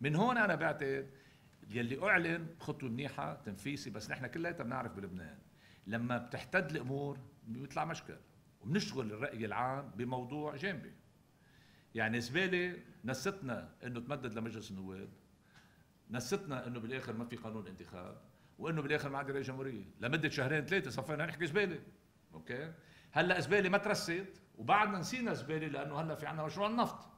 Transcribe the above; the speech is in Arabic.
من هون أنا بعتقد يلي أعلن خطوة منيحة تنفيسي بس نحن كلياتنا بنعرف بلبنان. لما بتحتد الأمور بيطلع مشكل وبنشغل الرأي العام بموضوع جانبي يعني زبالة نستنا إنه تمدد لمجلس النواب نستنا إنه بالآخر ما في قانون انتخاب وإنه بالآخر ما عاد رئيس جمهورية. لمدة شهرين ثلاثة صفينا نحكي زبالة. أوكي؟ هلأ زبالة ما ترست وبعدنا نسينا زبالة لأنه هلأ في عندنا مشروع النفط.